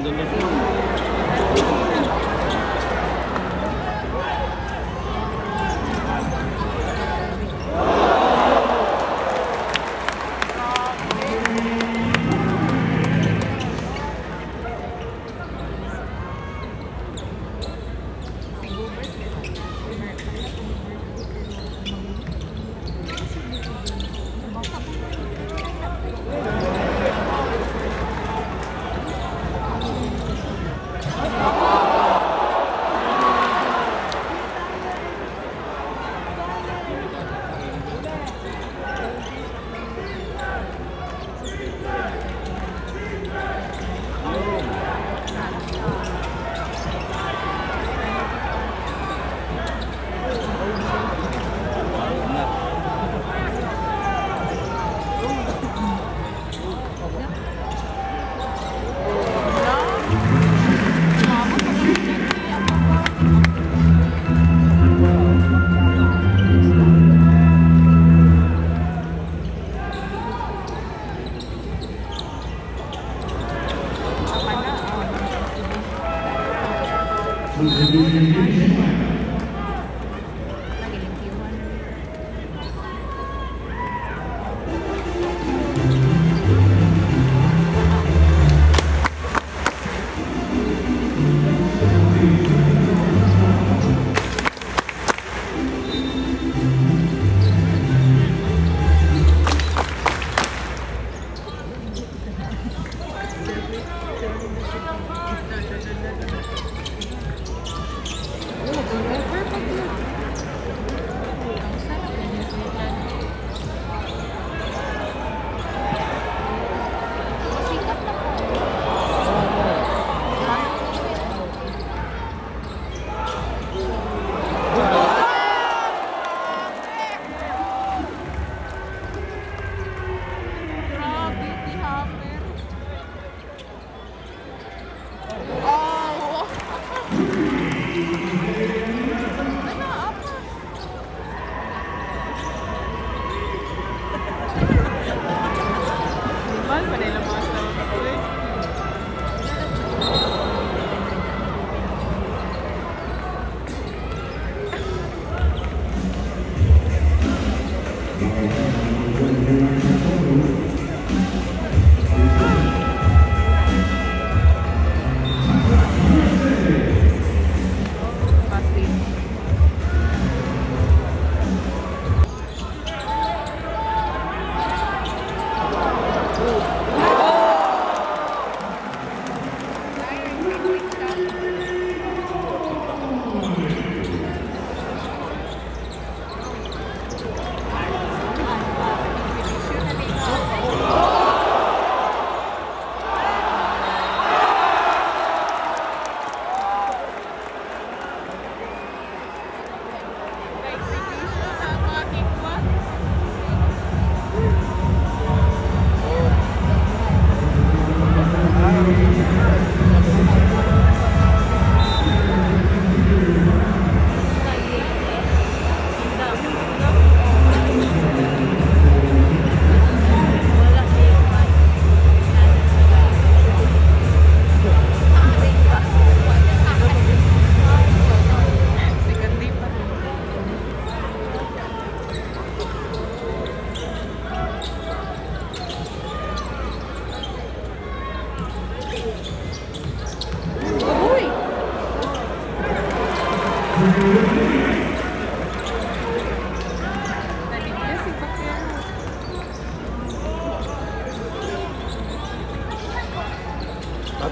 en donde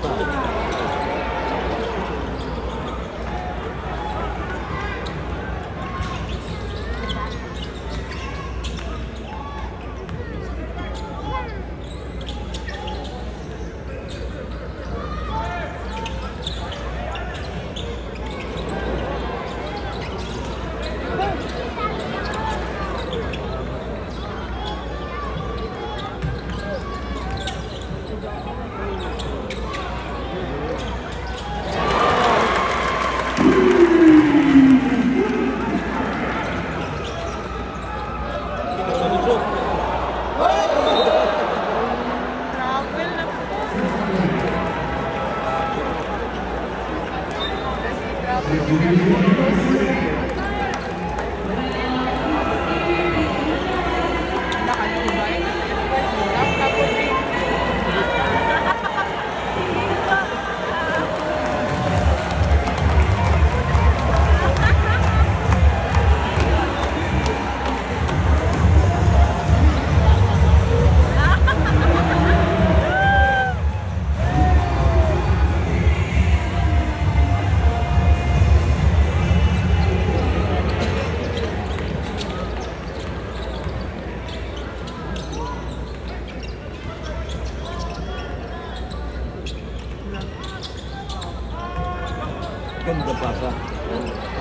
と思って。kan udah basah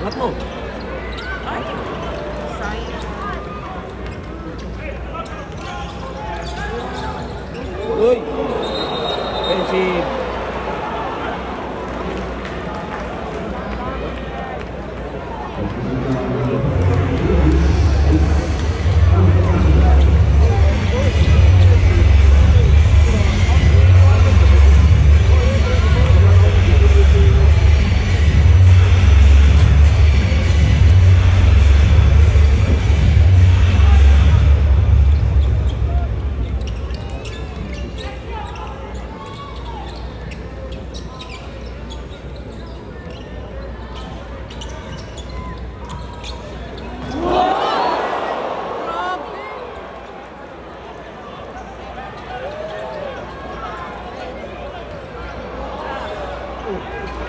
Enak loh. Oh.